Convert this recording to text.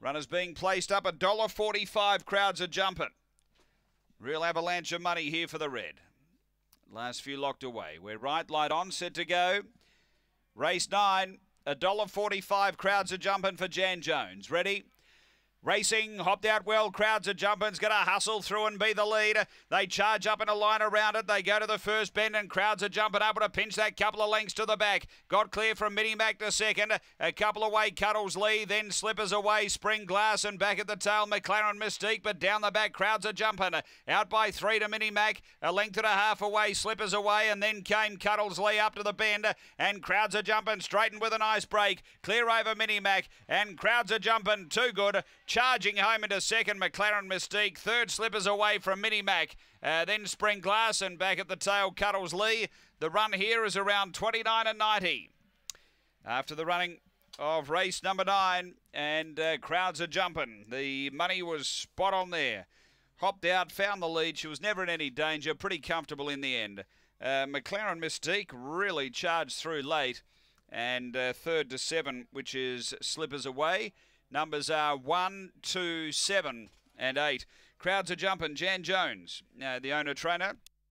Runners being placed up. $1.45 crowds are jumping. Real avalanche of money here for the red. Last few locked away. We're right, light on, set to go. Race nine. $1.45 crowds are jumping for Jan Jones. Ready? Racing, hopped out well, crowds are jumping's going to hustle through and be the lead. They charge up in a line around it. They go to the first bend and crowds are jumping up to pinch that couple of lengths to the back. Got clear from Mini Mac to second. A couple away, Cuddles Lee, then Slippers away, Spring Glass and back at the tail, McLaren Mystique, but down the back, crowds are jumping. Out by three to Mini Mac, a length and a half away, Slippers away, and then came Cuddles Lee up to the bend and crowds are jumping, straightened with a nice break. Clear over Mini Mac and crowds are jumping, too good. Charging home into second, McLaren Mystique. Third, Slippers away from Mini Mac. Uh, then Spring Glass and back at the tail, Cuddles Lee. The run here is around 29 and 90. After the running of race number nine, and uh, crowds are jumping. The money was spot on there. Hopped out, found the lead. She was never in any danger. Pretty comfortable in the end. Uh, McLaren Mystique really charged through late. And uh, third to seven, which is Slippers away. Numbers are one, two, seven, and eight. Crowds are jumping. Jan Jones, uh, the owner trainer,